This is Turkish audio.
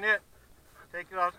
Tony tekrar